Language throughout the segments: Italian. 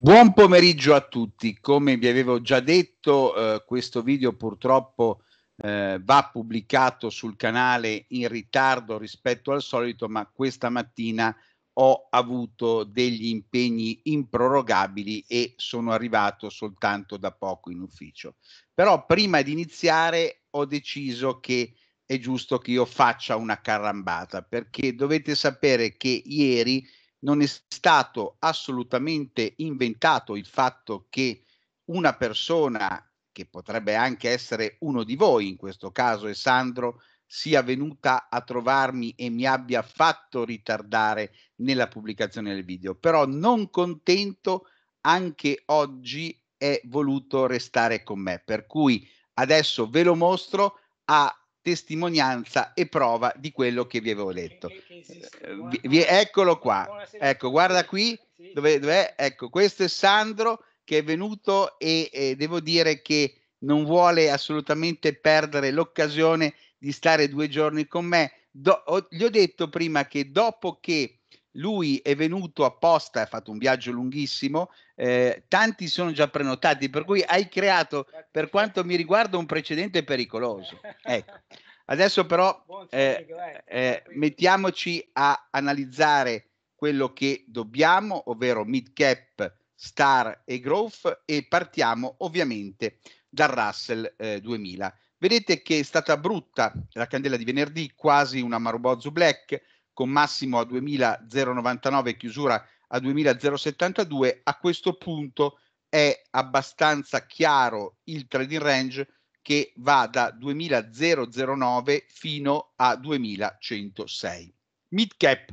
Buon pomeriggio a tutti, come vi avevo già detto eh, questo video purtroppo eh, va pubblicato sul canale in ritardo rispetto al solito ma questa mattina ho avuto degli impegni improrogabili e sono arrivato soltanto da poco in ufficio. Però prima di iniziare ho deciso che è giusto che io faccia una carrambata perché dovete sapere che ieri non è stato assolutamente inventato il fatto che una persona, che potrebbe anche essere uno di voi, in questo caso è Sandro, sia venuta a trovarmi e mi abbia fatto ritardare nella pubblicazione del video. Però non contento, anche oggi è voluto restare con me. Per cui adesso ve lo mostro a testimonianza e prova di quello che vi avevo detto. Eh, vi, eccolo qua, ecco, guarda qui, dove, dov'è? Ecco, questo è Sandro che è venuto e, e devo dire che non vuole assolutamente perdere l'occasione di stare due giorni con me. Do, ho, gli ho detto prima che dopo che lui è venuto apposta, ha fatto un viaggio lunghissimo, eh, tanti sono già prenotati, per cui hai creato, per quanto mi riguarda, un precedente pericoloso. Ecco. Adesso però eh, eh, mettiamoci a analizzare quello che dobbiamo, ovvero mid cap, star e growth e partiamo ovviamente dal Russell eh, 2000. Vedete che è stata brutta la candela di venerdì, quasi una Marubozzo Black, con massimo a 2000,099 chiusura a 2000,072, a questo punto è abbastanza chiaro il trading range che va da 2009 fino a 2106. Mid cap,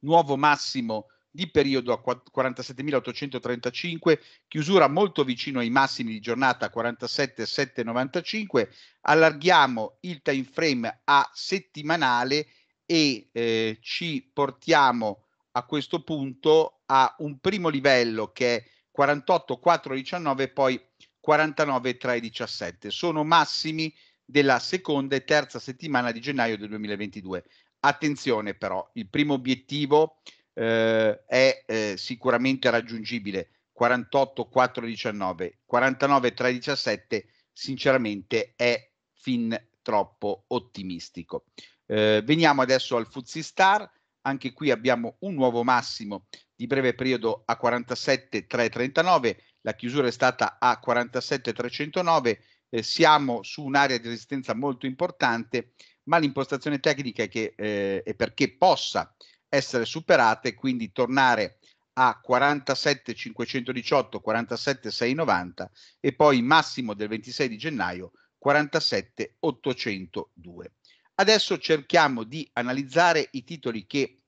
nuovo massimo di periodo a 47.835, chiusura molto vicino ai massimi di giornata 47.795, allarghiamo il time frame a settimanale e eh, ci portiamo a questo punto a un primo livello che è 48,419 poi 49,317. Sono massimi della seconda e terza settimana di gennaio del 2022. Attenzione però, il primo obiettivo eh, è eh, sicuramente raggiungibile, 48,419, 49,317 sinceramente è fin troppo ottimistico. Eh, veniamo adesso al Fuzzy Star, anche qui abbiamo un nuovo massimo di breve periodo a 47,339, la chiusura è stata a 47,309, eh, siamo su un'area di resistenza molto importante, ma l'impostazione tecnica è, che, eh, è perché possa essere superata e quindi tornare a 47,518, 47,690 e poi massimo del 26 di gennaio 47,802. Adesso cerchiamo di analizzare i titoli che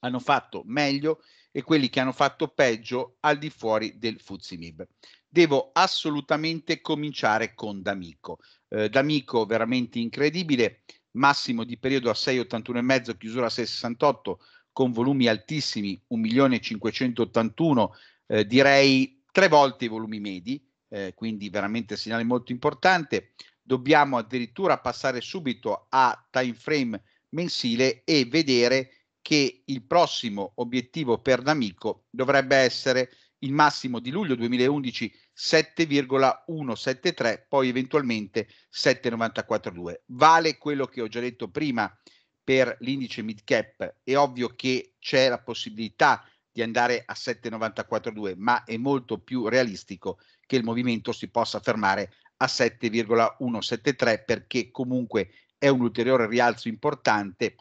hanno fatto meglio e quelli che hanno fatto peggio al di fuori del Fuzimib. Devo assolutamente cominciare con D'Amico. Eh, D'Amico veramente incredibile, massimo di periodo a 6,81,5, chiusura a 6,68 con volumi altissimi, 1.581, eh, direi tre volte i volumi medi, eh, quindi veramente segnale molto importante. Dobbiamo addirittura passare subito a time frame mensile e vedere che il prossimo obiettivo per D'Amico dovrebbe essere il massimo di luglio 2011 7,173, poi eventualmente 7,942. Vale quello che ho già detto prima per l'indice mid cap, è ovvio che c'è la possibilità di andare a 7,942, ma è molto più realistico che il movimento si possa fermare a 7,173 perché comunque è un ulteriore rialzo importante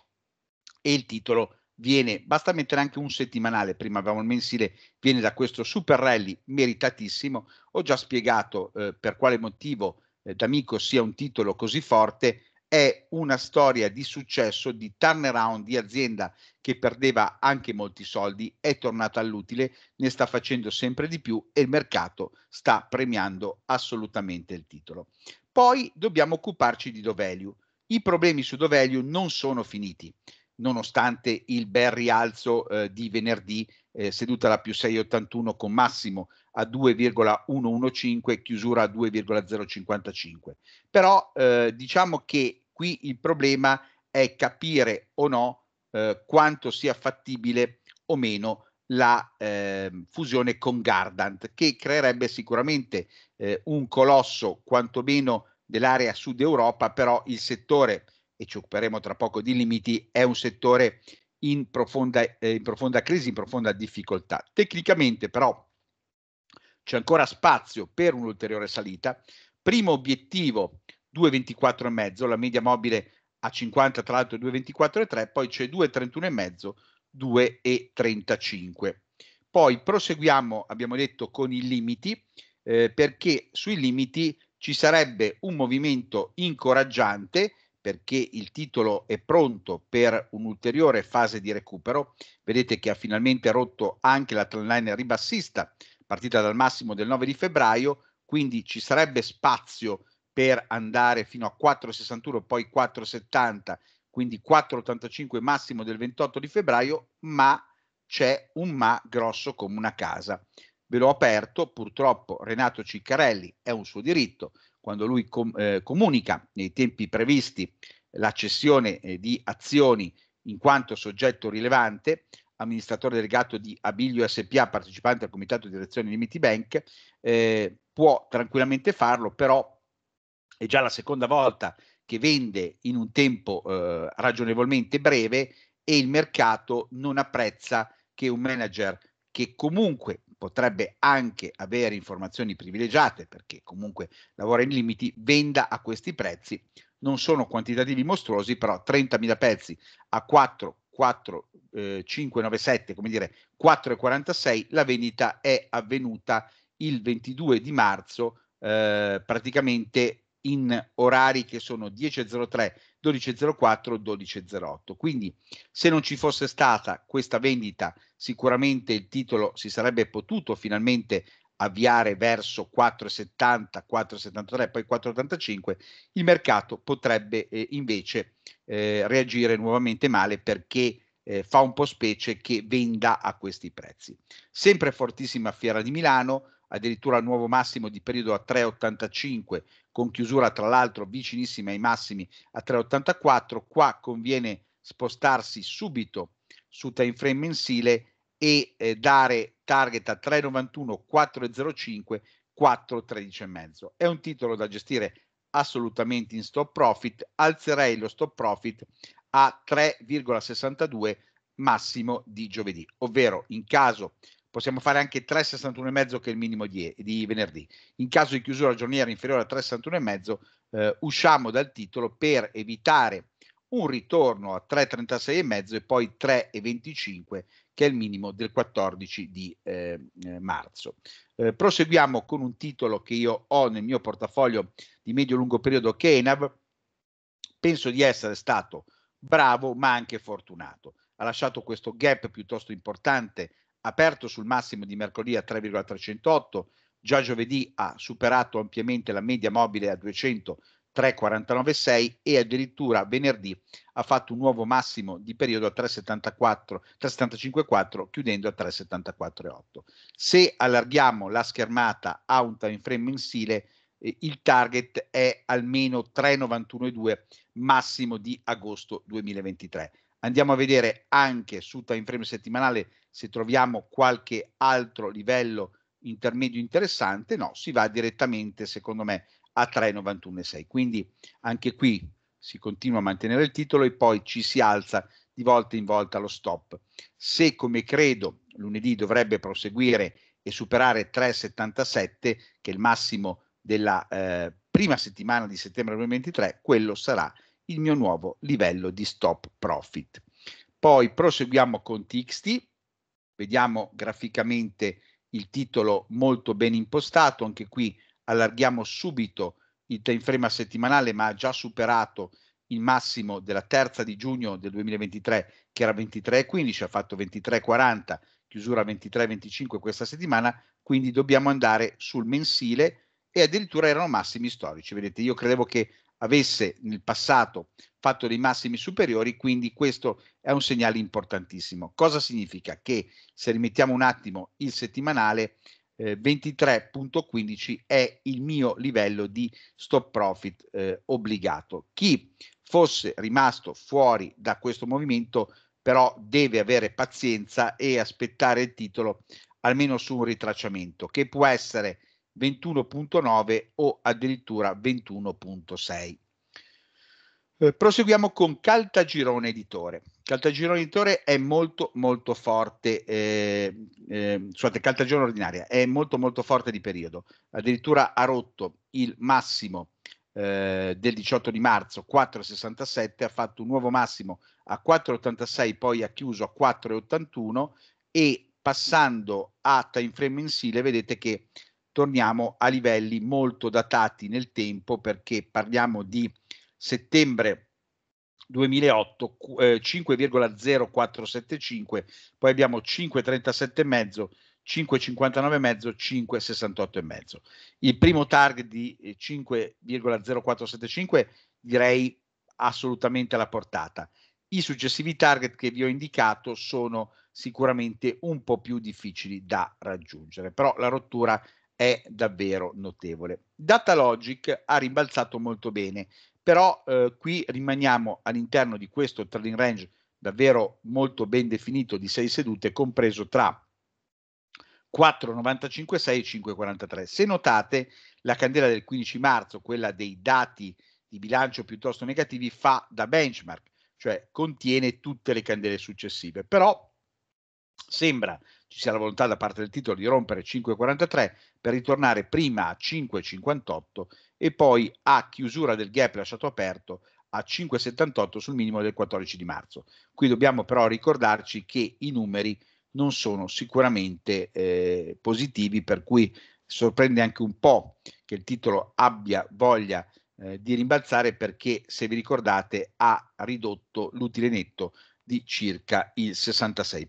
e il titolo viene, basta mettere anche un settimanale, prima avevamo il mensile, viene da questo super rally meritatissimo. Ho già spiegato eh, per quale motivo eh, D'Amico sia un titolo così forte. È una storia di successo, di turnaround di azienda che perdeva anche molti soldi, è tornata all'utile, ne sta facendo sempre di più e il mercato sta premiando assolutamente il titolo. Poi dobbiamo occuparci di Dovalue. I problemi su Dovalue non sono finiti nonostante il bel rialzo eh, di venerdì eh, seduta alla più 6,81 con massimo a 2,115 chiusura a 2,055 però eh, diciamo che qui il problema è capire o no eh, quanto sia fattibile o meno la eh, fusione con Gardant, che creerebbe sicuramente eh, un colosso quantomeno dell'area sud Europa, però il settore, e ci occuperemo tra poco di limiti, è un settore in profonda, eh, in profonda crisi, in profonda difficoltà. Tecnicamente però c'è ancora spazio per un'ulteriore salita. Primo obiettivo 2,24,5, la media mobile a 50 tra l'altro 2,24,3, poi c'è 2,31,5, 2,35. Poi proseguiamo, abbiamo detto, con i limiti, eh, perché sui limiti ci sarebbe un movimento incoraggiante perché il titolo è pronto per un'ulteriore fase di recupero. Vedete che ha finalmente rotto anche la trendline ribassista, partita dal massimo del 9 di febbraio, quindi ci sarebbe spazio per andare fino a 4,61, poi 4,70, quindi 4,85 massimo del 28 di febbraio, ma c'è un ma grosso come una casa. Ve l'ho aperto, purtroppo Renato Ciccarelli è un suo diritto, quando lui com- eh, comunica nei tempi previsti la cessione eh, di azioni in quanto soggetto rilevante, amministratore delegato di Abilio SPA, partecipante al comitato di direzione Limiti Bank, eh, può tranquillamente farlo, però è già la seconda volta che vende in un tempo eh, ragionevolmente breve e il mercato non apprezza che un manager che comunque potrebbe anche avere informazioni privilegiate perché comunque lavora in limiti, venda a questi prezzi. Non sono quantitativi mostruosi, però 30.000 pezzi a 4, 4, eh, 5, 9, 7, come dire 4,46, la vendita è avvenuta il 22 di marzo, eh, praticamente in orari che sono 10.03, 12.04, 12.08. Quindi se non ci fosse stata questa vendita, sicuramente il titolo si sarebbe potuto finalmente avviare verso 4,70, 4,73, poi 4,85, il mercato potrebbe eh, invece eh, reagire nuovamente male perché eh, fa un po' specie che venda a questi prezzi. Sempre fortissima Fiera di Milano, addirittura nuovo massimo di periodo a 3,85 con chiusura tra l'altro vicinissima ai massimi a 3,84. Qua conviene spostarsi subito su time frame mensile e eh, dare target a 3,91, 4,05, 4,13,5. È un titolo da gestire assolutamente in stop profit. Alzerei lo stop profit a 3,62 massimo di giovedì, ovvero in caso possiamo fare anche 3,61,5 che è il minimo di, di, venerdì. In caso di chiusura giorniera inferiore a 3,61,5 eh, usciamo dal titolo per evitare un ritorno a 3,36,5 e poi 3,25 che è il minimo del 14 di eh, eh, marzo. Eh, proseguiamo con un titolo che io ho nel mio portafoglio di medio-lungo periodo che Enav. Penso di essere stato bravo ma anche fortunato. Ha lasciato questo gap piuttosto importante aperto sul massimo di mercoledì a 3,308, già giovedì ha superato ampiamente la media mobile a 200 3,49,6 e addirittura venerdì ha fatto un nuovo massimo di periodo a 3,74, 3,75,4 chiudendo a 3,74,8. Se allarghiamo la schermata a un time frame mensile, eh, il target è almeno 3,91,2 massimo di agosto 2023. Andiamo a vedere anche su time frame settimanale se troviamo qualche altro livello intermedio interessante, no, si va direttamente, secondo me, a 3,91,6. Quindi anche qui si continua a mantenere il titolo e poi ci si alza di volta in volta lo stop. Se, come credo, lunedì dovrebbe proseguire e superare 3,77, che è il massimo della eh, prima settimana di settembre 2023, quello sarà il mio nuovo livello di stop profit. Poi proseguiamo con TXT, Vediamo graficamente il titolo molto ben impostato, anche qui allarghiamo subito il time frame settimanale, ma ha già superato il massimo della terza di giugno del 2023 che era 23,15, ha fatto 23,40, chiusura 23,25 questa settimana, quindi dobbiamo andare sul mensile e addirittura erano massimi storici. Vedete, io credevo che avesse nel passato fatto dei massimi superiori, quindi questo è un segnale importantissimo. Cosa significa? Che se rimettiamo un attimo il settimanale, eh, 23.15 è il mio livello di stop profit eh, obbligato. Chi fosse rimasto fuori da questo movimento però deve avere pazienza e aspettare il titolo almeno su un ritracciamento che può essere 21.9 o addirittura 21.6. Eh, proseguiamo con Caltagirone Editore. Caltagirone Editore è molto molto forte, eh, eh, scusate, Caltagirone Ordinaria è molto molto forte di periodo, addirittura ha rotto il massimo eh, del 18 di marzo 4,67, ha fatto un nuovo massimo a 4,86, poi ha chiuso a 4,81 e passando a time frame mensile vedete che torniamo a livelli molto datati nel tempo perché parliamo di settembre 2008 eh, 5,0475 poi abbiamo 5,37,5 5,59,5 5,68,5 il primo target di 5,0475 eh, direi assolutamente alla portata. I successivi target che vi ho indicato sono sicuramente un po' più difficili da raggiungere, però la rottura è davvero notevole. Datalogic ha rimbalzato molto bene, però eh, qui rimaniamo all'interno di questo trading range davvero molto ben definito di 6 sedute, compreso tra 4,95,6 e 5,43. Se notate, la candela del 15 marzo, quella dei dati di bilancio piuttosto negativi, fa da benchmark, cioè contiene tutte le candele successive, però sembra ci sia la volontà da parte del titolo di rompere 5,43 per ritornare prima a 5,58 e poi a chiusura del gap lasciato aperto a 5,78 sul minimo del 14 di marzo. Qui dobbiamo però ricordarci che i numeri non sono sicuramente eh, positivi, per cui sorprende anche un po' che il titolo abbia voglia eh, di rimbalzare perché, se vi ricordate, ha ridotto l'utile netto di circa il 66%.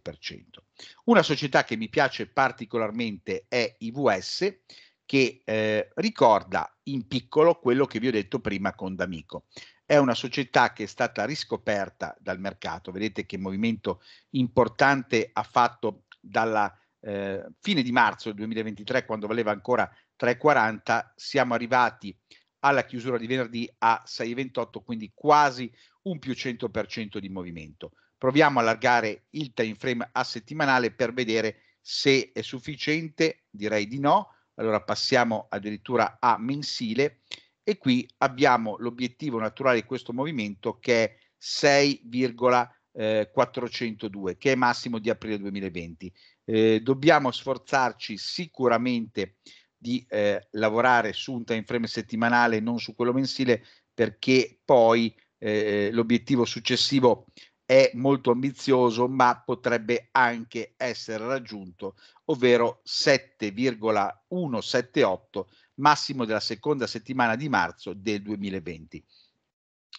Una società che mi piace particolarmente è IVS, che eh, ricorda in piccolo quello che vi ho detto prima con D'Amico. È una società che è stata riscoperta dal mercato, vedete che movimento importante ha fatto dalla eh, fine di marzo del 2023, quando valeva ancora 3,40, siamo arrivati alla chiusura di venerdì a 6,28, quindi quasi un più 100% di movimento. Proviamo a allargare il time frame a settimanale per vedere se è sufficiente, direi di no. Allora passiamo addirittura a mensile e qui abbiamo l'obiettivo naturale di questo movimento che è 6,402 che è massimo di aprile 2020. Eh, dobbiamo sforzarci sicuramente di eh, lavorare su un time frame settimanale, non su quello mensile, perché poi eh, l'obiettivo successivo è molto ambizioso, ma potrebbe anche essere raggiunto, ovvero 7,178 massimo della seconda settimana di marzo del 2020.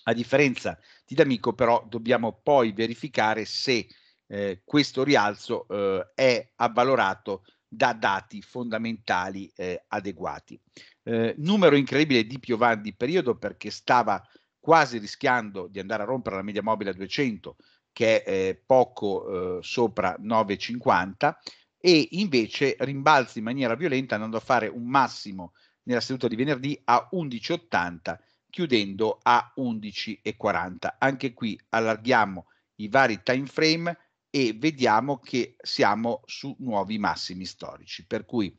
A differenza di D'Amico, però, dobbiamo poi verificare se eh, questo rialzo eh, è avvalorato da dati fondamentali eh, adeguati. Eh, numero incredibile di Piovan di periodo perché stava quasi rischiando di andare a rompere la media mobile a 200 che è eh, poco eh, sopra 9,50 e invece rimbalza in maniera violenta andando a fare un massimo nella seduta di venerdì a 11,80 chiudendo a 11,40. Anche qui allarghiamo i vari time frame e vediamo che siamo su nuovi massimi storici. Per cui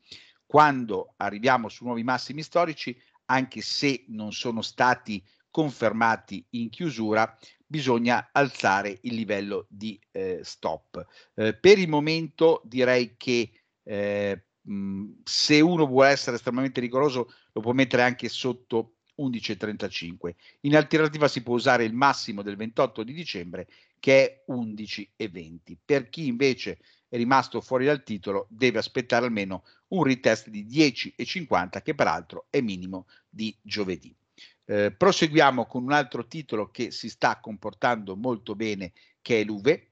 quando arriviamo su nuovi massimi storici, anche se non sono stati confermati in chiusura, bisogna alzare il livello di eh, stop. Eh, per il momento direi che eh, mh, se uno vuole essere estremamente rigoroso lo può mettere anche sotto 11,35. In alternativa si può usare il massimo del 28 di dicembre che è 11,20. Per chi invece è rimasto fuori dal titolo deve aspettare almeno un retest di 10,50 che peraltro è minimo di giovedì. Eh, proseguiamo con un altro titolo che si sta comportando molto bene che è l'UVE.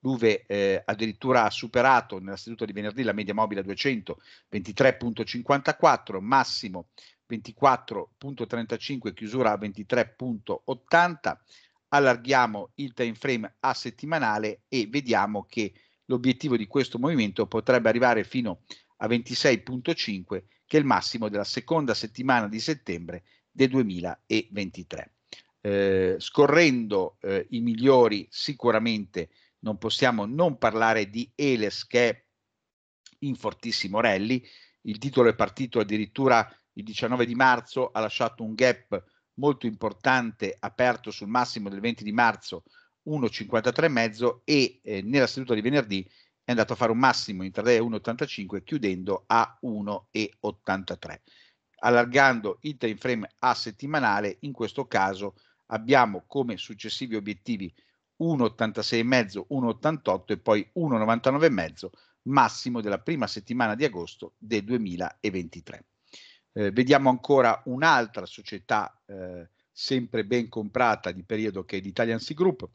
L'UVE eh, addirittura ha superato nella seduta di venerdì la media mobile a 200, 23.54, massimo 24.35, chiusura a 23.80. Allarghiamo il time frame a settimanale e vediamo che l'obiettivo di questo movimento potrebbe arrivare fino a 26.5, che è il massimo della seconda settimana di settembre del 2023. Eh, scorrendo eh, i migliori sicuramente non possiamo non parlare di Eles che è in fortissimo rally. Il titolo è partito addirittura il 19 di marzo, ha lasciato un gap molto importante aperto sul massimo del 20 di marzo 1,53,5 e eh, nella seduta di venerdì è andato a fare un massimo a 1,85 chiudendo a 1,83. Allargando il time frame a settimanale, in questo caso abbiamo come successivi obiettivi 1,86,5, 1,88 e poi 1,99,5 massimo della prima settimana di agosto del 2023. Eh, vediamo ancora un'altra società eh, sempre ben comprata di periodo che è l'Italian Sea Group.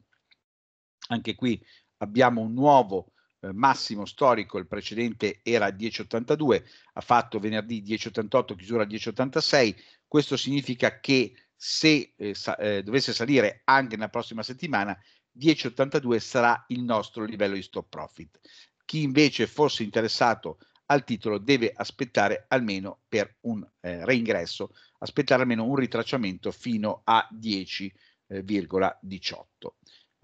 Anche qui abbiamo un nuovo massimo storico, il precedente era 10,82, ha fatto venerdì 10,88, chiusura 10,86. Questo significa che se eh, sa, eh, dovesse salire anche nella prossima settimana, 10,82 sarà il nostro livello di stop profit. Chi invece fosse interessato al titolo deve aspettare almeno per un eh, reingresso, aspettare almeno un ritracciamento fino a 10,18.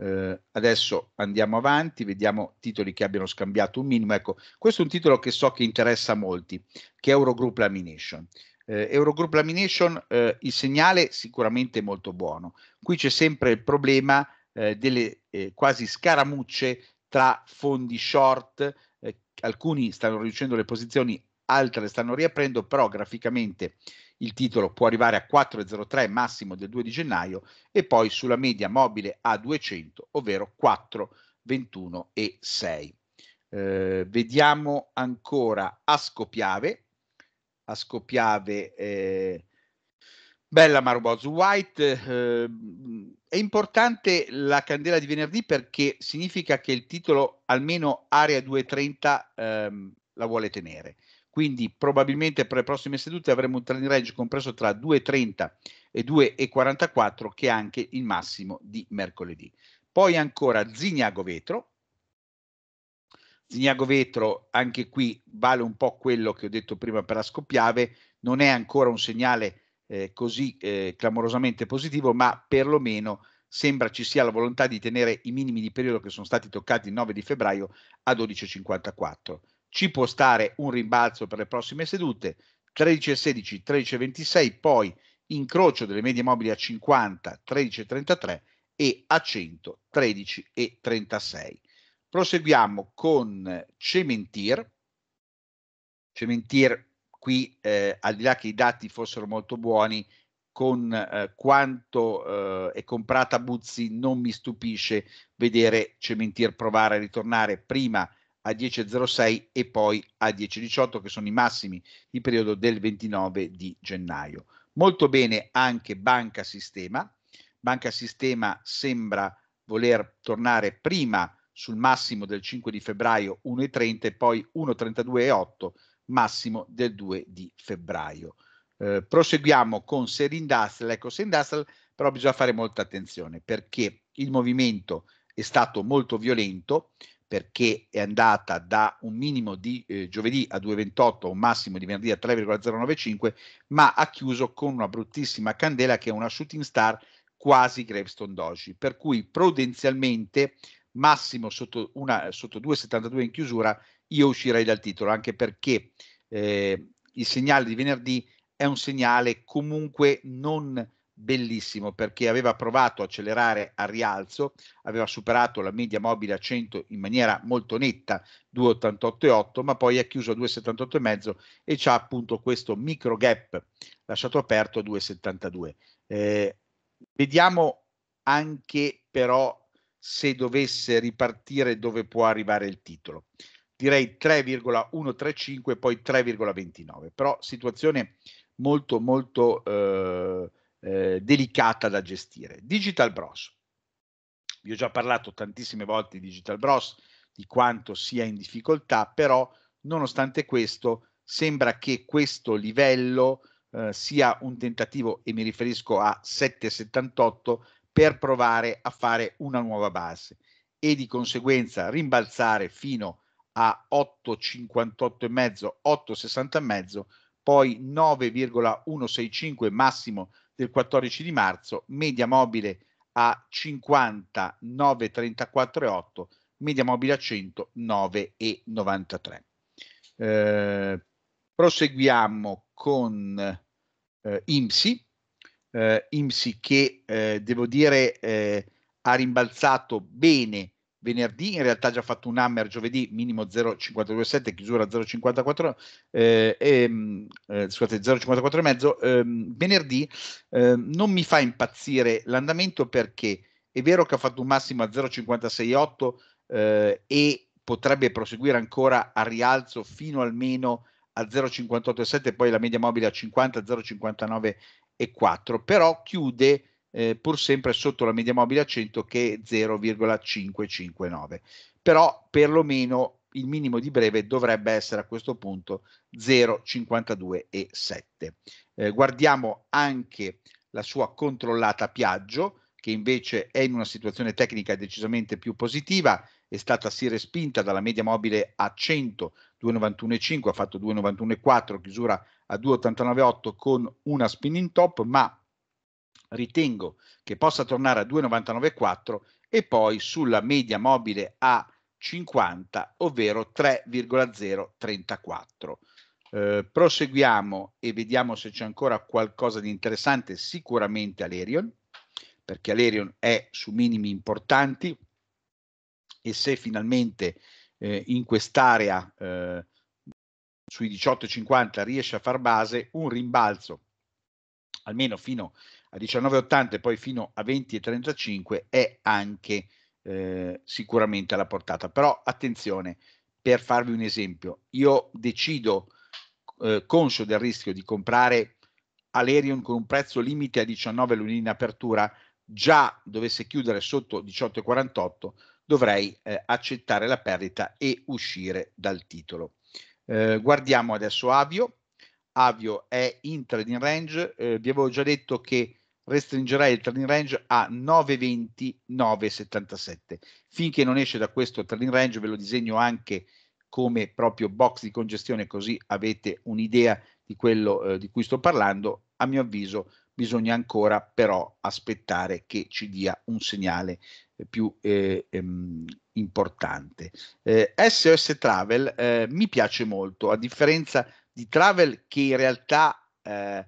Eh, adesso andiamo avanti, vediamo titoli che abbiano scambiato un minimo. Ecco, questo è un titolo che so che interessa a molti, che è Eurogroup Lamination. Eh, Eurogroup Lamination, eh, il segnale sicuramente molto buono. Qui c'è sempre il problema eh, delle eh, quasi scaramucce tra fondi short, eh, alcuni stanno riducendo le posizioni, altre le stanno riaprendo, però graficamente il titolo può arrivare a 4,03 massimo del 2 di gennaio e poi sulla media mobile a 200, ovvero 4,21 e 6. Eh, vediamo ancora Ascopiave. Ascopiave eh, Bella Marboz White, eh, è importante la candela di venerdì perché significa che il titolo almeno area 230 ehm, la vuole tenere. Quindi probabilmente per le prossime sedute avremo un trend range compreso tra 2,30 e 2,44 che è anche il massimo di mercoledì. Poi ancora Zignago Vetro. Zignago Vetro anche qui vale un po' quello che ho detto prima per Ascopiave, non è ancora un segnale eh, così eh, clamorosamente positivo, ma perlomeno sembra ci sia la volontà di tenere i minimi di periodo che sono stati toccati il 9 di febbraio a 12,54. Ci può stare un rimbalzo per le prossime sedute, 13,16, 13,26, poi incrocio delle medie mobili a 50, 13,33 e a 100, 13,36. Proseguiamo con Cementir. Cementir qui eh, al di là che i dati fossero molto buoni, con eh, quanto eh, è comprata Buzzi non mi stupisce vedere Cementir provare a ritornare prima a 10.06 e poi a 10.18 che sono i massimi di periodo del 29 di gennaio. Molto bene anche Banca Sistema. Banca Sistema sembra voler tornare prima sul massimo del 5 di febbraio 1,30 e poi 1,32,8 massimo del 2 di febbraio. Eh, proseguiamo con Ser Industrial, ecco Ser Industrial però bisogna fare molta attenzione perché il movimento è stato molto violento perché è andata da un minimo di eh, giovedì a 2,28 a un massimo di venerdì a 3,095 ma ha chiuso con una bruttissima candela che è una shooting star quasi Gravestone Doji per cui prudenzialmente massimo sotto, una, sotto 2,72 in chiusura io uscirei dal titolo, anche perché eh, il segnale di venerdì è un segnale comunque non bellissimo perché aveva provato a accelerare al rialzo, aveva superato la media mobile a 100 in maniera molto netta, 2,88,8, ma poi ha chiuso a 2,78,5 e c'ha appunto questo micro gap lasciato aperto a 2,72. Eh, vediamo anche però se dovesse ripartire dove può arrivare il titolo direi 3,135 e poi 3,29, però situazione molto molto eh, eh, delicata da gestire. Digital Bros. Vi ho già parlato tantissime volte di Digital Bros, di quanto sia in difficoltà, però nonostante questo sembra che questo livello eh, sia un tentativo, e mi riferisco a 7,78, per provare a fare una nuova base e di conseguenza rimbalzare fino a a 8,58,5, 8,60,5, poi 9,165 massimo del 14 di marzo, media mobile a 50, 9,34,8, media mobile a 100 9,93. Eh, proseguiamo con eh, IMSI, eh, IMSI che eh, devo dire eh, ha rimbalzato bene venerdì, in realtà ha già fatto un hammer giovedì, minimo 0,527, chiusura 0,54, eh, e, eh, scusate, 0,54,5, eh, venerdì eh, non mi fa impazzire l'andamento perché è vero che ha fatto un massimo a 0,568 eh, e potrebbe proseguire ancora a rialzo fino almeno a 0,58,7, poi la media mobile a 50, 0,59,4, però chiude eh, pur sempre sotto la media mobile a 100 che è 0,559. Però perlomeno il minimo di breve dovrebbe essere a questo punto 0,52,7. Eh, guardiamo anche la sua controllata Piaggio, che invece è in una situazione tecnica decisamente più positiva, è stata sì respinta dalla media mobile a 100, 2,91,5, ha fatto 2,91,4, chiusura a 2,89,8 con una spinning top, ma ritengo che possa tornare a 2,99,4 e poi sulla media mobile a 50, ovvero 3,034. Eh, proseguiamo e vediamo se c'è ancora qualcosa di interessante, sicuramente Alerion, perché Alerion è su minimi importanti e se finalmente eh, in quest'area eh, sui 18,50 riesce a far base, un rimbalzo almeno fino a 19,80 e poi fino a 20,35 è anche eh, sicuramente alla portata. Però attenzione, per farvi un esempio, io decido eh, conscio del rischio di comprare Alerion con un prezzo limite a 19 lunedì in apertura, già dovesse chiudere sotto 18,48, dovrei eh, accettare la perdita e uscire dal titolo. Eh, guardiamo adesso Avio. Avio è in trading range, eh, vi avevo già detto che restringerei il trading range a 9,20, 9,77. Finché non esce da questo trading range ve lo disegno anche come proprio box di congestione così avete un'idea di quello eh, di cui sto parlando. A mio avviso bisogna ancora però aspettare che ci dia un segnale eh, più eh, ehm, importante. Eh, SOS Travel eh, mi piace molto, a differenza di Travel che in realtà eh,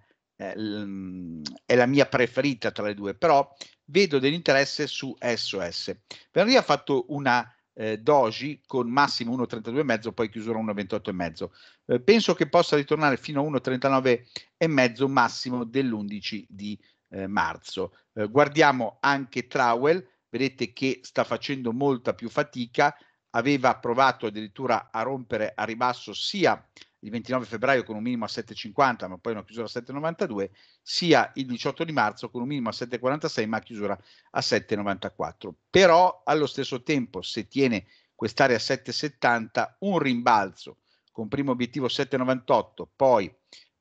eh, è la mia preferita tra le due, però vedo dell'interesse su SOS. Venerdì ha fatto una eh, doji con massimo 1,32,5, poi chiusura 1,28,5. Eh, penso che possa ritornare fino a 1,39,5 massimo dell'11 di eh, marzo. Eh, guardiamo anche Trowell, vedete che sta facendo molta più fatica, aveva provato addirittura a rompere a ribasso sia il 29 febbraio con un minimo a 7,50 ma poi una chiusura a 7,92, sia il 18 di marzo con un minimo a 7,46 ma chiusura a 7,94. Però allo stesso tempo se tiene quest'area a 7,70 un rimbalzo con primo obiettivo 7,98, poi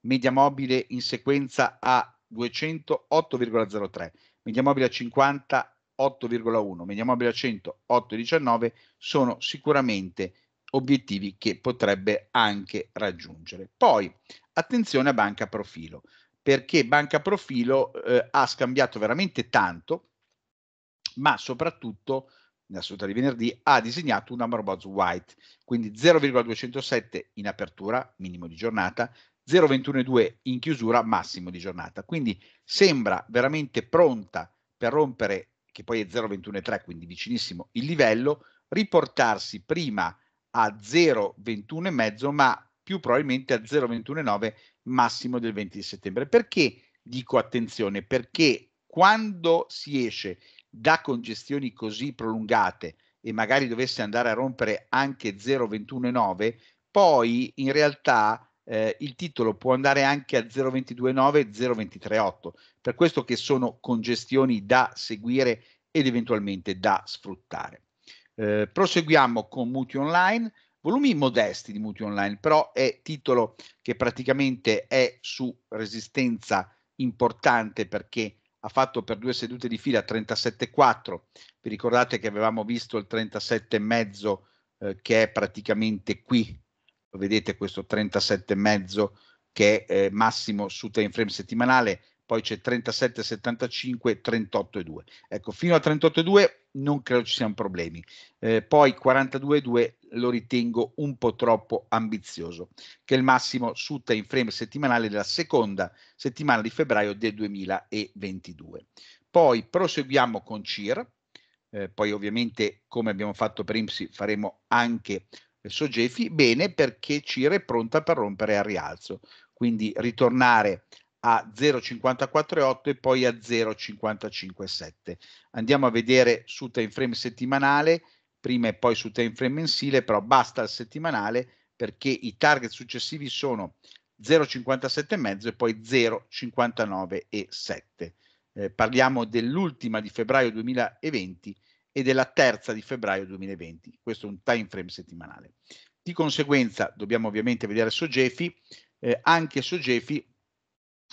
media mobile in sequenza a 208,03, media mobile a 50 8,1, media mobile a 100 8,19 sono sicuramente obiettivi che potrebbe anche raggiungere. Poi attenzione a banca profilo, perché banca profilo eh, ha scambiato veramente tanto, ma soprattutto nella seduta di venerdì ha disegnato un number box white, quindi 0,207 in apertura, minimo di giornata, 0,212 in chiusura, massimo di giornata. Quindi sembra veramente pronta per rompere, che poi è 0,213, quindi vicinissimo il livello, riportarsi prima a 0,21,5 ma più probabilmente a 0,219 massimo del 20 di settembre. Perché dico attenzione? Perché quando si esce da congestioni così prolungate e magari dovesse andare a rompere anche 0,219, poi in realtà eh, il titolo può andare anche a 0,229, 0,238. Per questo che sono congestioni da seguire ed eventualmente da sfruttare. Eh, proseguiamo con Muti Online, volumi modesti di Muti Online, però è titolo che praticamente è su resistenza importante perché ha fatto per due sedute di fila 37,4. Vi ricordate che avevamo visto il 37,5 eh, che è praticamente qui, lo vedete questo 37,5 che è eh, massimo su time frame settimanale, poi c'è 37,75, 38,2. Ecco, fino a 38,2 non credo ci siano problemi. Eh, poi 42,2 lo ritengo un po' troppo ambizioso, che è il massimo su time frame settimanale della seconda settimana di febbraio del 2022. Poi proseguiamo con CIR, eh, poi ovviamente come abbiamo fatto per IMSI faremo anche eh, Sogefi, bene perché CIR è pronta per rompere al rialzo, quindi ritornare a 0,54,8 e poi a 0,55,7. Andiamo a vedere su time frame settimanale, prima e poi su time frame mensile, però basta il settimanale perché i target successivi sono 0,57,5 e poi 0,59,7. Eh, parliamo dell'ultima di febbraio 2020 e della terza di febbraio 2020. Questo è un time frame settimanale. Di conseguenza dobbiamo ovviamente vedere Sogefi, eh, anche Sogefi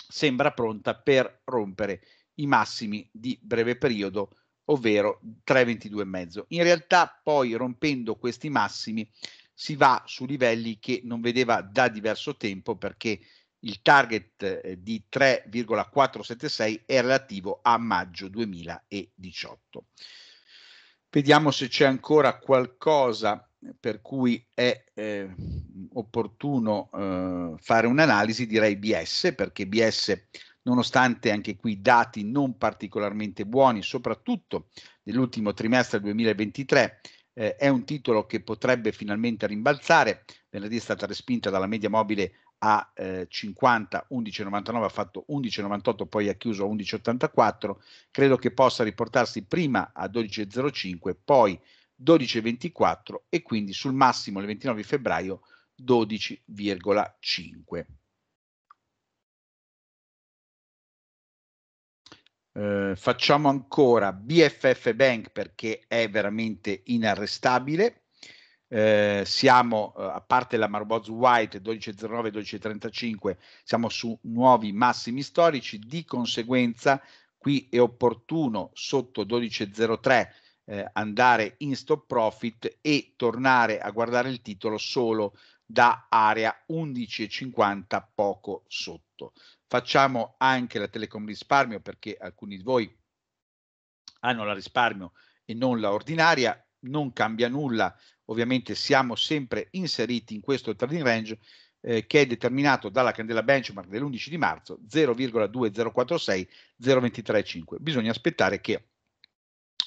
sembra pronta per rompere i massimi di breve periodo, ovvero 3,22,5. In realtà poi rompendo questi massimi si va su livelli che non vedeva da diverso tempo perché il target eh, di 3,476 è relativo a maggio 2018. Vediamo se c'è ancora qualcosa per cui è eh, opportuno eh, fare un'analisi, direi BS, perché BS, nonostante anche qui dati non particolarmente buoni, soprattutto nell'ultimo trimestre 2023, eh, è un titolo che potrebbe finalmente rimbalzare. Venerdì è stata respinta dalla media mobile a eh, 50, 11,99 ha fatto 11,98 poi ha chiuso a 11,84 credo che possa riportarsi prima a 12,05 poi 12,24 e quindi sul massimo il 29 febbraio 12,5. Eh, facciamo ancora BFF Bank perché è veramente inarrestabile. Eh, siamo eh, a parte la Marboz White 12.09 12.35 siamo su nuovi massimi storici di conseguenza qui è opportuno sotto 12.03 eh, andare in stop profit e tornare a guardare il titolo solo da area 11,50 poco sotto. Facciamo anche la Telecom risparmio perché alcuni di voi hanno la risparmio e non la ordinaria, non cambia nulla, ovviamente siamo sempre inseriti in questo trading range eh, che è determinato dalla candela benchmark dell'11 di marzo 0,2046 0,235. Bisogna aspettare che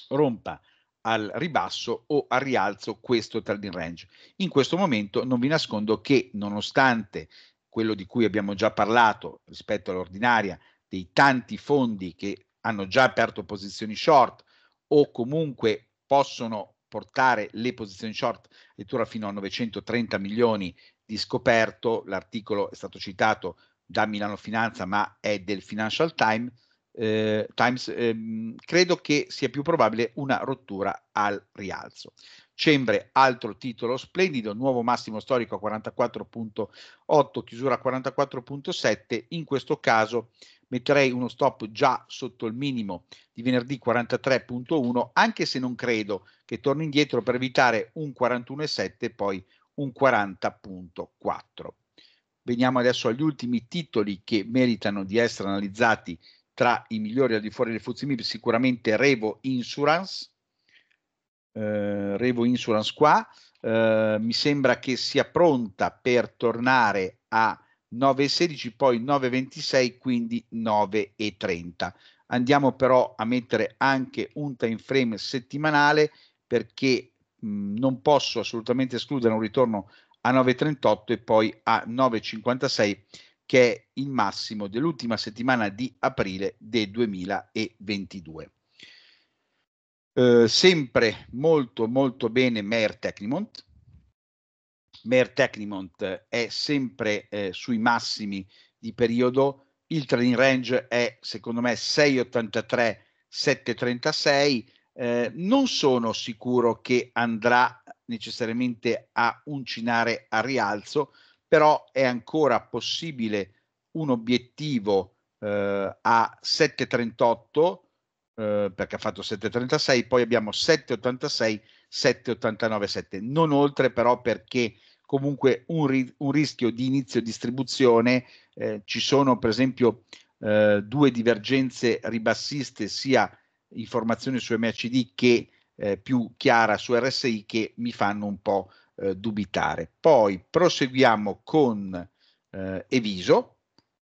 rompa al ribasso o al rialzo questo trading range. In questo momento non vi nascondo che nonostante quello di cui abbiamo già parlato rispetto all'ordinaria, dei tanti fondi che hanno già aperto posizioni short o comunque possono portare le posizioni short addirittura fino a 930 milioni di scoperto, l'articolo è stato citato da Milano Finanza ma è del Financial Times, eh, Times, ehm, credo che sia più probabile una rottura al rialzo. Cembre, altro titolo splendido, nuovo massimo storico a 44.8, chiusura a 44.7, in questo caso metterei uno stop già sotto il minimo di venerdì 43.1, anche se non credo che torni indietro per evitare un 41.7 e poi un 40.4. Veniamo adesso agli ultimi titoli che meritano di essere analizzati tra i migliori al di fuori del FTSE sicuramente Revo Insurance, eh, Revo Insurance qua, eh, mi sembra che sia pronta per tornare a 9,16 poi 9,26 quindi 9,30 andiamo però a mettere anche un time frame settimanale perché mh, non posso assolutamente escludere un ritorno a 9,38 e poi a 9,56 che è il massimo dell'ultima settimana di aprile del 2022. Eh, sempre molto molto bene Mer Tecnimont. Mer Tecnimont è sempre eh, sui massimi di periodo, il trading range è secondo me 6,83 7,36 eh, non sono sicuro che andrà necessariamente a uncinare a rialzo però è ancora possibile un obiettivo eh, a 7,38 eh, perché ha fatto 7,36, poi abbiamo 7,86, 7,89, 7, non oltre però perché comunque un, ri- un rischio di inizio distribuzione, eh, ci sono per esempio eh, due divergenze ribassiste sia informazioni su MACD che eh, più chiara su RSI che mi fanno un po' eh, dubitare. Poi proseguiamo con eh, Eviso,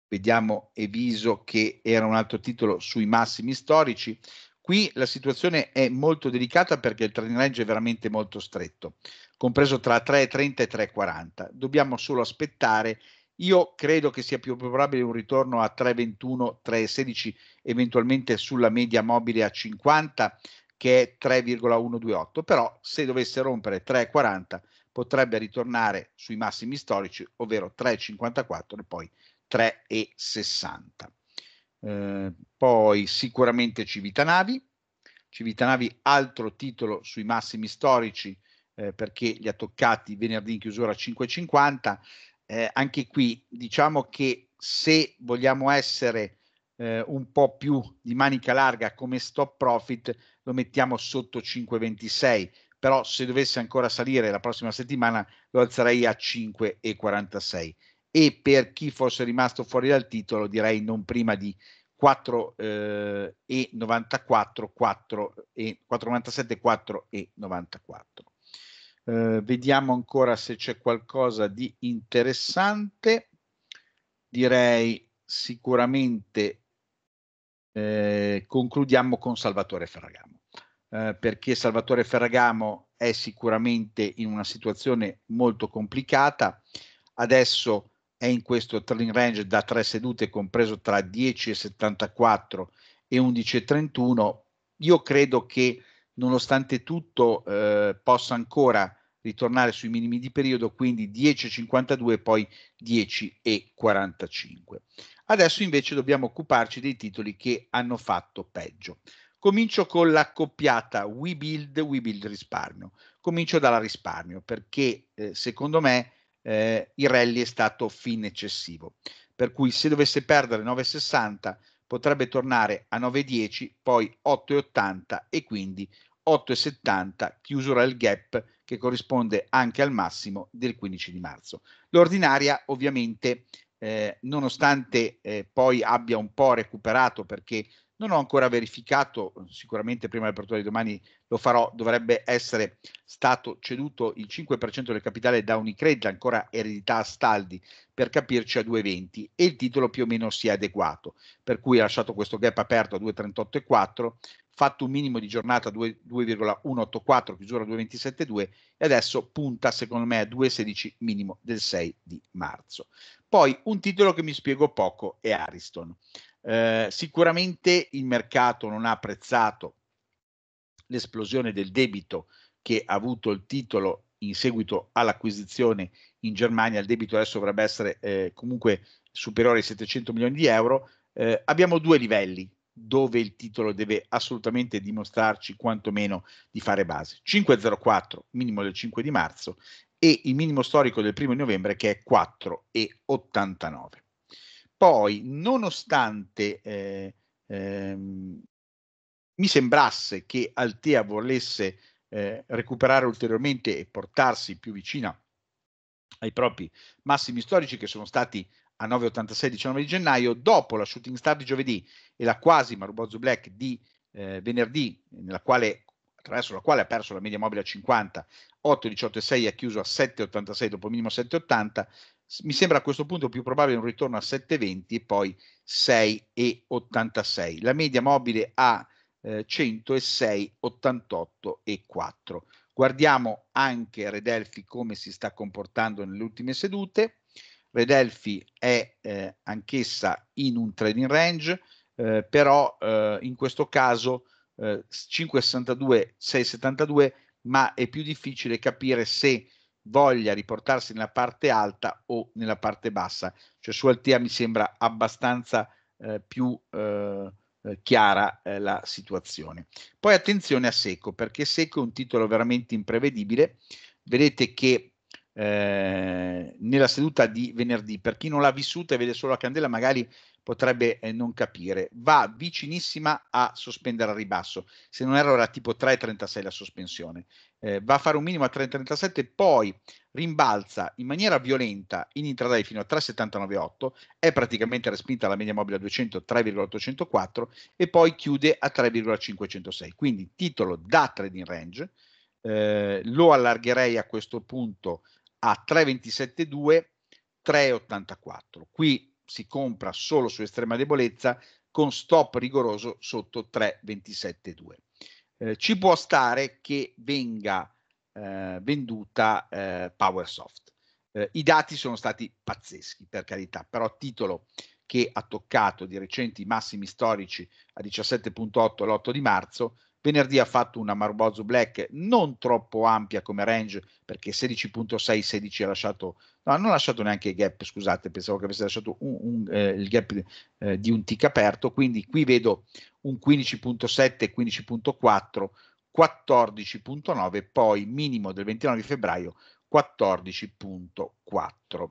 vediamo Eviso che era un altro titolo sui massimi storici. Qui la situazione è molto delicata perché il trading range è veramente molto stretto, compreso tra 3,30 e 3,40. Dobbiamo solo aspettare. Io credo che sia più probabile un ritorno a 3,21, 3,16, eventualmente sulla media mobile a 50 che è 3,128, però se dovesse rompere 3,40 potrebbe ritornare sui massimi storici, ovvero 3,54 e poi 3,60. Eh, poi sicuramente Civitanavi, Civitanavi altro titolo sui massimi storici eh, perché li ha toccati venerdì in chiusura a 5,50. Eh, anche qui diciamo che se vogliamo essere eh, un po' più di manica larga come stop profit lo mettiamo sotto 5,26 però se dovesse ancora salire la prossima settimana lo alzerei a 5,46 e per chi fosse rimasto fuori dal titolo direi non prima di 4 eh, e 94 4 e 497 4 e 94 eh, vediamo ancora se c'è qualcosa di interessante. Direi sicuramente eh, concludiamo con Salvatore Ferragamo, eh, perché Salvatore Ferragamo è sicuramente in una situazione molto complicata. Adesso è in questo trading range da tre sedute compreso tra 10,74 e 11,31. Io credo che nonostante tutto eh, possa ancora ritornare sui minimi di periodo, quindi 10,52 e poi 10,45. Adesso invece dobbiamo occuparci dei titoli che hanno fatto peggio. Comincio con l'accoppiata WeBuild, WeBuild risparmio. Comincio dalla risparmio perché eh, secondo me eh, il rally è stato fin eccessivo. Per cui se dovesse perdere 9,60 potrebbe tornare a 9,10, poi 8,80 e quindi 8,70 chiusura del gap che corrisponde anche al massimo del 15 di marzo. L'ordinaria ovviamente eh, nonostante eh, poi abbia un po' recuperato perché non ho ancora verificato, sicuramente prima dell'apertura di domani lo farò, dovrebbe essere stato ceduto il 5% del capitale da Unicred, ancora eredità a Staldi, per capirci a 2,20 e il titolo più o meno si è adeguato, per cui ha lasciato questo gap aperto a 2,38,4 fatto un minimo di giornata 2,184, chiusura 2,272 e adesso punta secondo me a 2,16 minimo del 6 di marzo. Poi un titolo che mi spiego poco è Ariston. Eh, sicuramente il mercato non ha apprezzato l'esplosione del debito che ha avuto il titolo in seguito all'acquisizione in Germania. Il debito adesso dovrebbe essere eh, comunque superiore ai 700 milioni di euro. Eh, abbiamo due livelli dove il titolo deve assolutamente dimostrarci quantomeno di fare base. 5,04 minimo del 5 di marzo e il minimo storico del primo di novembre che è 4,89. Poi, nonostante eh, ehm, mi sembrasse che Altea volesse eh, recuperare ulteriormente e portarsi più vicina ai propri massimi storici che sono stati a 9,86 19 di gennaio, dopo la shooting star di giovedì e la quasi Marubozzo Black di eh, venerdì, nella quale, attraverso la quale ha perso la media mobile a 50, 8,18,6 e ha chiuso a 7,86 dopo minimo 7,80, mi sembra a questo punto più probabile un ritorno a 7,20 e poi 6,86. La media mobile a eh, 106,88 e 4. Guardiamo anche Redelfi come si sta comportando nelle ultime sedute. Redelfi è eh, anch'essa in un trading range, eh, però eh, in questo caso 5,62, 6,72, ma è più difficile capire se voglia riportarsi nella parte alta o nella parte bassa. Cioè su Altea mi sembra abbastanza eh, più eh, eh chiara eh, la situazione. Poi attenzione a Seco, perché Seco è un titolo veramente imprevedibile. Vedete che eh, nella seduta di venerdì. Per chi non l'ha vissuta e vede solo la candela, magari potrebbe eh, non capire. Va vicinissima a sospendere al ribasso. Se non erro era tipo 3,36 la sospensione. Eh, va a fare un minimo a 3,37, poi rimbalza in maniera violenta in intraday fino a 3,798, è praticamente respinta la media mobile a 200, 3,804 e poi chiude a 3,506. Quindi titolo da trading range. Eh, lo allargherei a questo punto a 3,27,2, 3,84. Qui si compra solo su estrema debolezza con stop rigoroso sotto 3,27,2. Eh, ci può stare che venga eh, venduta eh, PowerSoft. Eh, I dati sono stati pazzeschi, per carità, però titolo che ha toccato di recenti massimi storici a 17.8 l'8 di marzo, Venerdì ha fatto una Marbozu Black non troppo ampia come range perché 16.6, 16 ha lasciato, no, non ha lasciato neanche il gap, scusate, pensavo che avesse lasciato un, un, eh, il gap eh, di un tick aperto, quindi qui vedo un 15.7, 15.4, 14.9, poi minimo del 29 febbraio 14.4.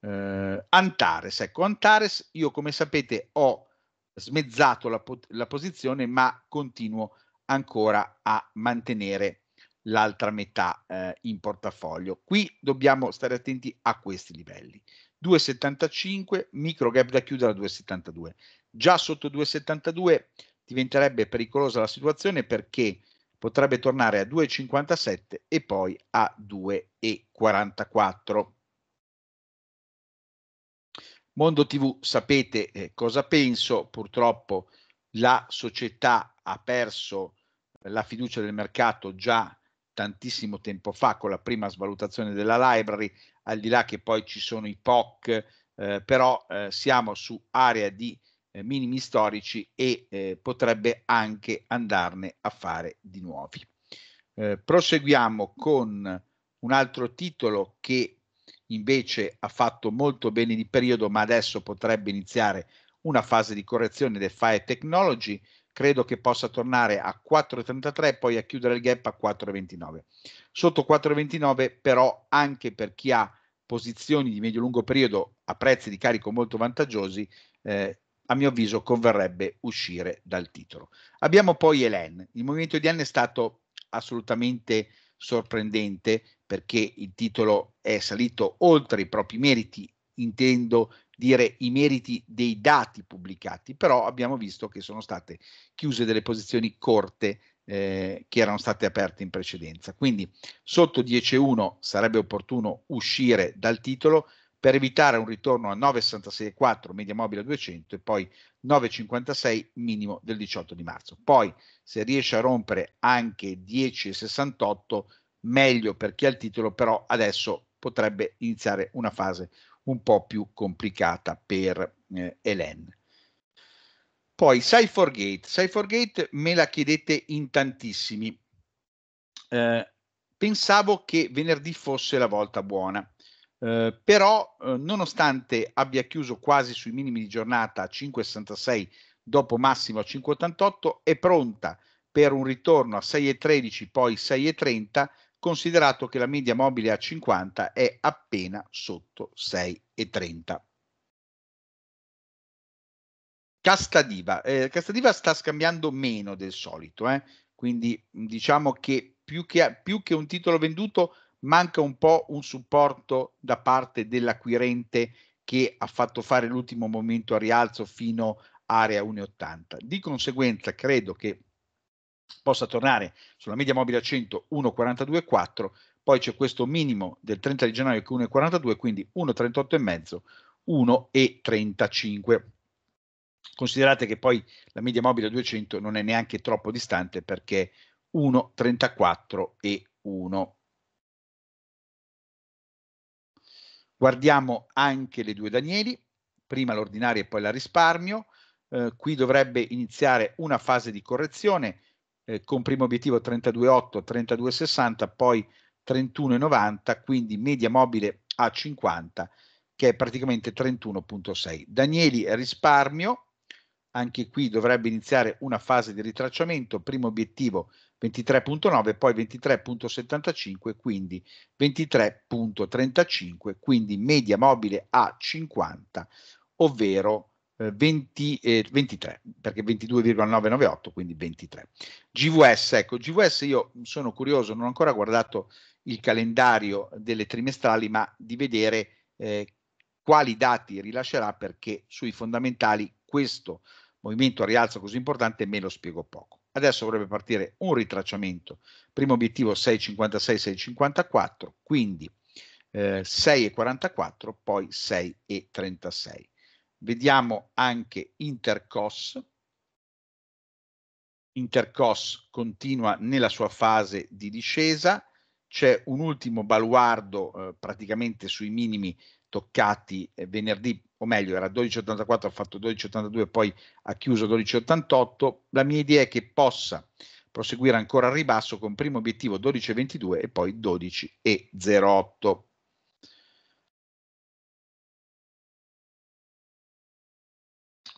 Eh, Antares, ecco Antares, io come sapete ho smezzato la, la posizione, ma continuo ancora a mantenere l'altra metà eh, in portafoglio. Qui dobbiamo stare attenti a questi livelli. 2,75, micro gap da chiudere a 2,72. Già sotto 2,72 diventerebbe pericolosa la situazione perché potrebbe tornare a 2,57 e poi a 2,44. Mondo TV sapete eh, cosa penso, purtroppo la società ha perso la fiducia del mercato già tantissimo tempo fa con la prima svalutazione della library, al di là che poi ci sono i POC, eh, però eh, siamo su area di eh, minimi storici e eh, potrebbe anche andarne a fare di nuovi. Eh, proseguiamo con un altro titolo che invece ha fatto molto bene di periodo, ma adesso potrebbe iniziare una fase di correzione del FIRE Technology, credo che possa tornare a 4,33 e poi a chiudere il gap a 4,29. Sotto 4,29 però anche per chi ha posizioni di medio-lungo periodo a prezzi di carico molto vantaggiosi, eh, a mio avviso converrebbe uscire dal titolo. Abbiamo poi Elen. Il movimento di Elen è stato assolutamente sorprendente perché il titolo è salito oltre i propri meriti, intendo dire i meriti dei dati pubblicati, però abbiamo visto che sono state chiuse delle posizioni corte eh, che erano state aperte in precedenza. Quindi sotto 10.1 sarebbe opportuno uscire dal titolo per evitare un ritorno a 9,66,4 media mobile a 200 e poi 9,56 minimo del 18 di marzo. Poi se riesce a rompere anche 10,68 meglio per chi ha il titolo, però adesso potrebbe iniziare una fase un po' più complicata per eh, Helen. Poi Cyphergate. Cyphergate me la chiedete in tantissimi. Eh, pensavo che venerdì fosse la volta buona. Eh, però eh, nonostante abbia chiuso quasi sui minimi di giornata a 5,66 dopo massimo a 5,88 è pronta per un ritorno a 6,13 poi 6,30 considerato che la media mobile a 50 è appena sotto 6,30. Castadiva. Eh, Castadiva sta scambiando meno del solito, eh? quindi diciamo che più, che più che un titolo venduto manca un po' un supporto da parte dell'acquirente che ha fatto fare l'ultimo momento a rialzo fino a area 1,80. Di conseguenza credo che possa tornare sulla media mobile a 100 1,42,4, poi c'è questo minimo del 30 di gennaio che è 1,42, quindi 1,38,5, 1,35. Considerate che poi la media mobile a 200 non è neanche troppo distante perché 1,34 e 1. Guardiamo anche le due Danieli, prima l'ordinaria e poi la risparmio. Eh, qui dovrebbe iniziare una fase di correzione eh, con primo obiettivo 32,8, 32,60, poi 31,90, quindi media mobile a 50 che è praticamente 31,6. Danieli risparmio, anche qui dovrebbe iniziare una fase di ritracciamento, primo obiettivo 23.9, poi 23.75, quindi 23.35, quindi media mobile a 50, ovvero 20, eh, 23, perché 22,998, quindi 23. GVS, ecco, GVS io sono curioso, non ho ancora guardato il calendario delle trimestrali, ma di vedere eh, quali dati rilascerà perché sui fondamentali questo movimento a rialzo così importante me lo spiego poco. Adesso dovrebbe partire un ritracciamento, primo obiettivo 6,56-6,54, quindi eh, 6,44, poi 6,36. Vediamo anche Intercos. Intercos continua nella sua fase di discesa, c'è un ultimo baluardo eh, praticamente sui minimi toccati eh, venerdì, o meglio era 12,84, ha fatto 12,82, poi ha chiuso 12,88. La mia idea è che possa proseguire ancora al ribasso con primo obiettivo 12,22 e poi 12,08.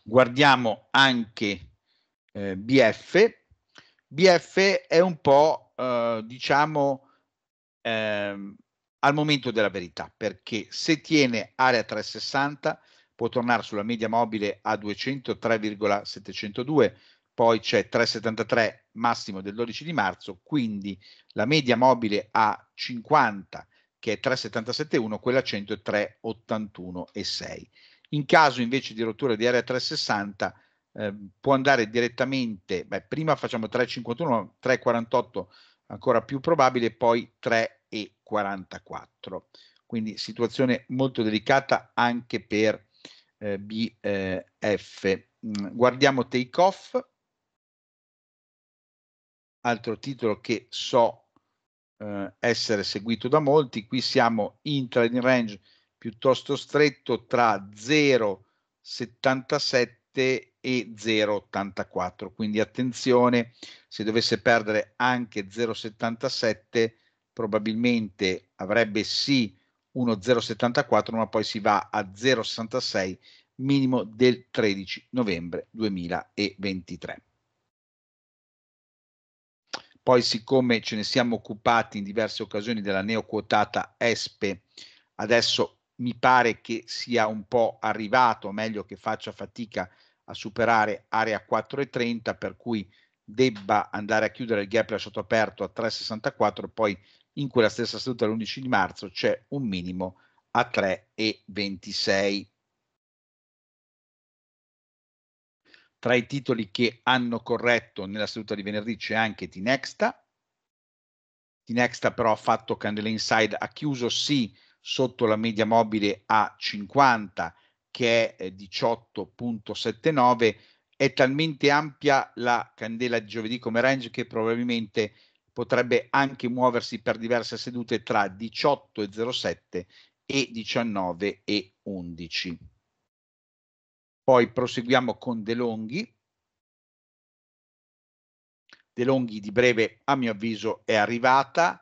Guardiamo anche eh, BF. BF è un po', eh, diciamo, eh, al momento della verità, perché se tiene area 360 può tornare sulla media mobile a 203,702, poi c'è 373 massimo del 12 di marzo, quindi la media mobile a 50 che è 377,1, quella a 100 è 381,6. In caso invece di rottura di area 360 eh, può andare direttamente, beh, prima facciamo 351, 348 ancora più probabile, poi 3 e 44. Quindi situazione molto delicata anche per eh, BF. Mm, guardiamo Take Off, altro titolo che so eh, essere seguito da molti. Qui siamo in trading range piuttosto stretto tra 0,77 e 0,84. Quindi attenzione, se dovesse perdere anche 0,77 probabilmente avrebbe sì uno 0,74 ma poi si va a 0,66 minimo del 13 novembre 2023. Poi siccome ce ne siamo occupati in diverse occasioni della neoquotata ESPE, adesso mi pare che sia un po' arrivato, meglio che faccia fatica a superare area 4,30 per cui debba andare a chiudere il gap lasciato aperto a 3,64 poi in quella stessa seduta l'11 di marzo c'è un minimo a 3,26. Tra i titoli che hanno corretto nella seduta di venerdì c'è anche Tinexta. Tinexta però ha fatto candela inside, ha chiuso sì sotto la media mobile a 50 che è 18.79. È talmente ampia la candela di giovedì come range che probabilmente potrebbe anche muoversi per diverse sedute tra 18,07 e 19,11. Poi proseguiamo con De Longhi. De Longhi di breve, a mio avviso, è arrivata.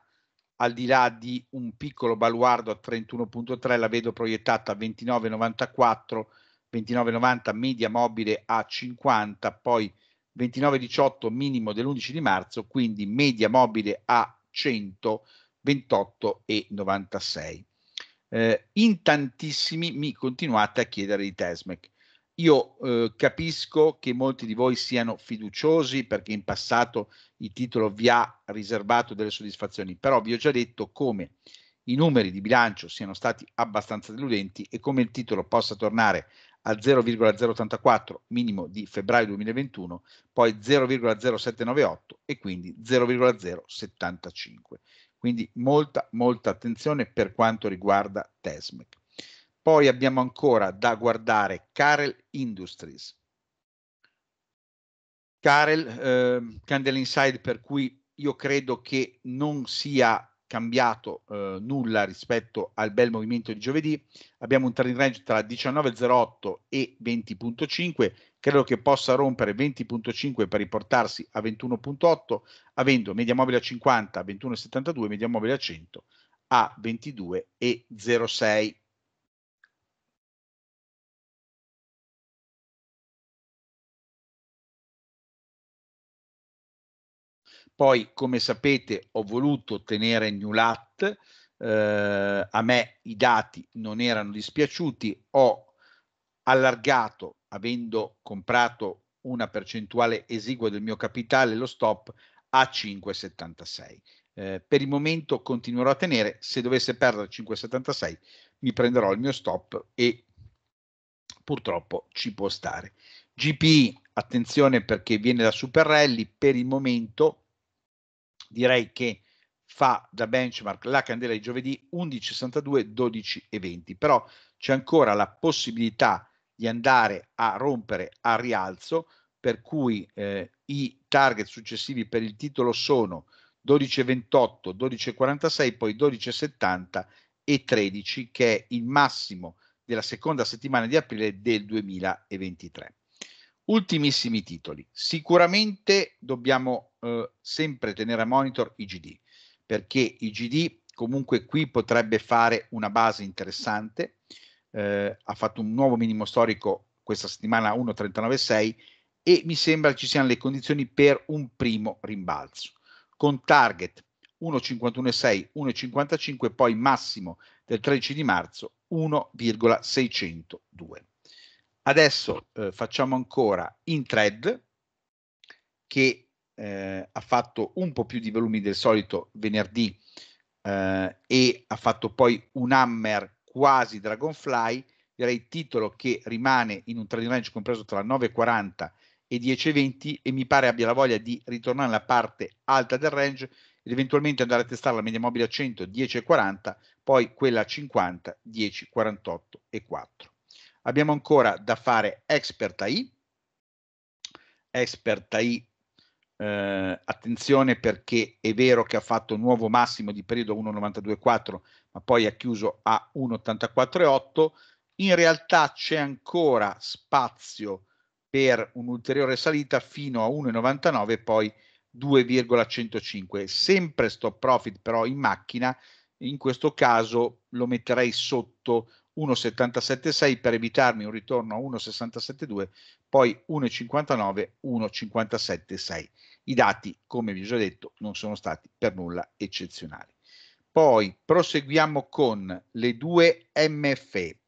Al di là di un piccolo baluardo a 31.3, la vedo proiettata a 29,94, 29,90 media mobile a 50, poi 29,18 minimo dell'11 di marzo, quindi media mobile a 128,96. Eh, in tantissimi mi continuate a chiedere di Tesmec. Io eh, capisco che molti di voi siano fiduciosi perché in passato il titolo vi ha riservato delle soddisfazioni, però vi ho già detto come i numeri di bilancio siano stati abbastanza deludenti e come il titolo possa tornare a 0,084 minimo di febbraio 2021, poi 0,0798 e quindi 0,075. Quindi molta, molta attenzione per quanto riguarda Tesmec. Poi abbiamo ancora da guardare Carel Industries. Carel, eh, Candle Inside, per cui io credo che non sia cambiato eh, nulla rispetto al bel movimento di giovedì. Abbiamo un trading range tra 19,08 e 20,5. Credo che possa rompere 20,5 per riportarsi a 21,8, avendo media mobile a 50 a 21,72, media mobile a 100 a 22,06. Poi, come sapete, ho voluto tenere Newlat, eh, a me i dati non erano dispiaciuti, ho allargato, avendo comprato una percentuale esigua del mio capitale, lo stop a 5,76. Eh, per il momento continuerò a tenere, se dovesse perdere 5,76 mi prenderò il mio stop e purtroppo ci può stare. GPI, attenzione perché viene da Super Rally, per il momento direi che fa da benchmark la candela di giovedì 11,62, 12 e 20, però c'è ancora la possibilità di andare a rompere a rialzo, per cui eh, i target successivi per il titolo sono 12,28, 12,46, poi 12,70 e 13, che è il massimo della seconda settimana di aprile del 2023. Ultimissimi titoli. Sicuramente dobbiamo eh, sempre tenere a monitor IGD, perché IGD comunque qui potrebbe fare una base interessante. Eh, ha fatto un nuovo minimo storico questa settimana 1,396 e mi sembra ci siano le condizioni per un primo rimbalzo con target 1,51,6, 1,55 poi massimo del 13 di marzo 1,602. Adesso eh, facciamo ancora in thread che eh, ha fatto un po' più di volumi del solito venerdì eh, e ha fatto poi un hammer quasi Dragonfly, direi titolo che rimane in un trading range compreso tra 9,40 e 10,20 e mi pare abbia la voglia di ritornare nella parte alta del range ed eventualmente andare a testare la media mobile a 100, 10,40, poi quella a 50, 10, 48 e 4. Abbiamo ancora da fare Expert AI. Expert AI, eh, attenzione perché è vero che ha fatto un nuovo massimo di periodo 1,92,4, ma poi ha chiuso a 1,84,8. In realtà c'è ancora spazio per un'ulteriore salita fino a 1,99 e poi 2,105. Sempre stop profit però in macchina, in questo caso lo metterei sotto 1,776 per evitarmi un ritorno a 1,672, poi 1,59, 1,576. I dati, come vi ho già detto, non sono stati per nulla eccezionali. Poi proseguiamo con le due MFE.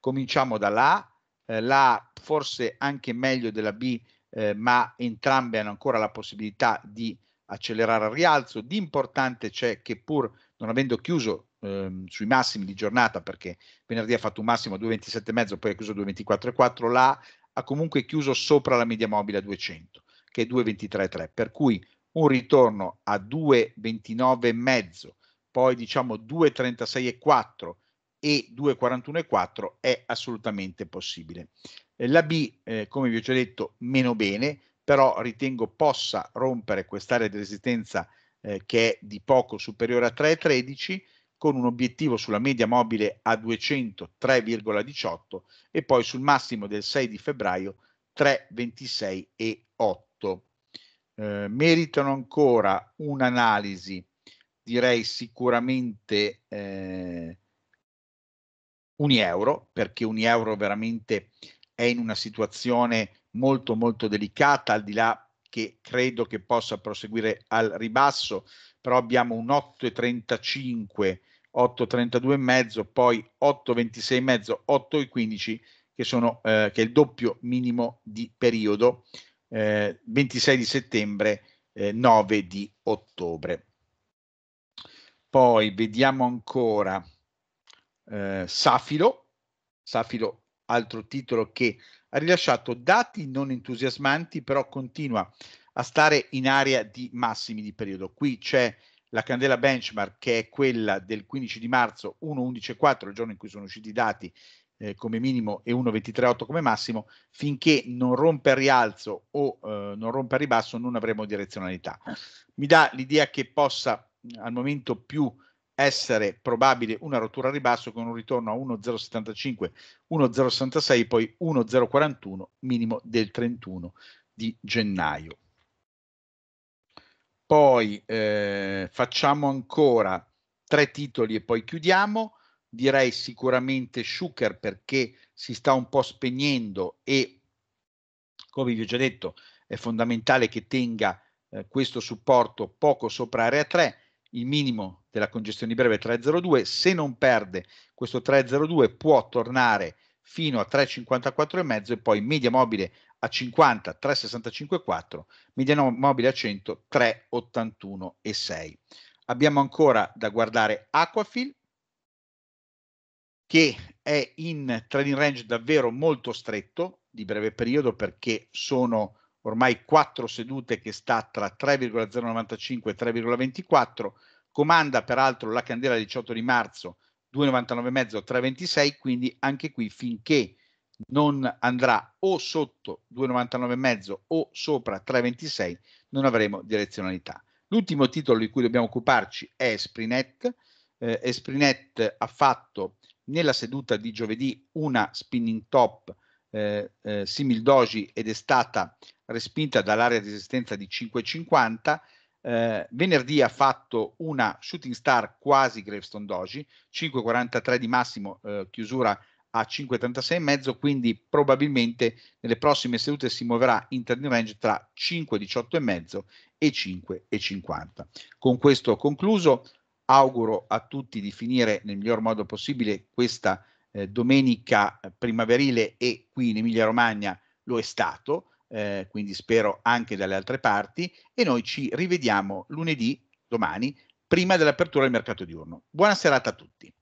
Cominciamo dalla eh, la forse anche meglio della B, eh, ma entrambe hanno ancora la possibilità di accelerare al rialzo. Di importante c'è che pur non avendo chiuso ehm, sui massimi di giornata, perché venerdì ha fatto un massimo a 2,27,5, poi ha chiuso a 2,24,4, là ha comunque chiuso sopra la media mobile a 200, che è 2,23,3, per cui un ritorno a 2,29,5, poi diciamo 2,36,4 e 2,41,4 è assolutamente possibile. Eh, la B, eh, come vi ho già detto, meno bene, però ritengo possa rompere quest'area di resistenza eh, che è di poco superiore a 3,13 con un obiettivo sulla media mobile a 203,18 e poi sul massimo del 6 di febbraio 3,26 e 8. Eh, meritano ancora un'analisi, direi sicuramente eh, un euro, perché un euro veramente è in una situazione molto molto delicata, al di là che credo che possa proseguire al ribasso, però abbiamo un 8,35, 8,32,5, poi 8,26,5, 8,15 che sono eh, che è il doppio minimo di periodo, eh, 26 di settembre, eh, 9 di ottobre. Poi vediamo ancora eh, Safilo, Safilo altro titolo che ha rilasciato dati non entusiasmanti, però continua a stare in area di massimi di periodo. Qui c'è la candela benchmark che è quella del 15 di marzo 1.11.4, il giorno in cui sono usciti i dati eh, come minimo e 1.23.8 come massimo, finché non rompe il rialzo o eh, non rompe il ribasso non avremo direzionalità. Mi dà l'idea che possa al momento più essere probabile una rottura a ribasso con un ritorno a 1,075, 1,066, poi 1,041, minimo del 31 di gennaio. Poi eh, facciamo ancora tre titoli e poi chiudiamo. Direi sicuramente Schuker perché si sta un po' spegnendo e, come vi ho già detto, è fondamentale che tenga eh, questo supporto poco sopra area 3, il minimo della congestione breve 3,02, se non perde questo 3,02 può tornare fino a 3,54,5 e poi media mobile a 50 3,65,4, media mobile a 100 3,81,6. Abbiamo ancora da guardare Aquafil che è in trading range davvero molto stretto di breve periodo perché sono ormai quattro sedute che sta tra 3,095 e 3,24, comanda peraltro la candela 18 di marzo 2,99,5 3,26, quindi anche qui finché non andrà o sotto 2,99,5 o sopra 3,26 non avremo direzionalità. L'ultimo titolo di cui dobbiamo occuparci è Esprinet. Eh, Esprinet ha fatto nella seduta di giovedì una spinning top eh, eh, simil doji ed è stata respinta dall'area di resistenza di 5,50. Eh, venerdì ha fatto una shooting star quasi gravestone doji, 5,43 di massimo, eh, chiusura a 5,36,5, quindi probabilmente nelle prossime sedute si muoverà in trading range tra 5,18,5 e 5,50. Con questo concluso, auguro a tutti di finire nel miglior modo possibile questa eh, domenica primaverile e qui in Emilia Romagna lo è stato, eh, quindi spero anche dalle altre parti e noi ci rivediamo lunedì, domani, prima dell'apertura del mercato diurno. Buona serata a tutti.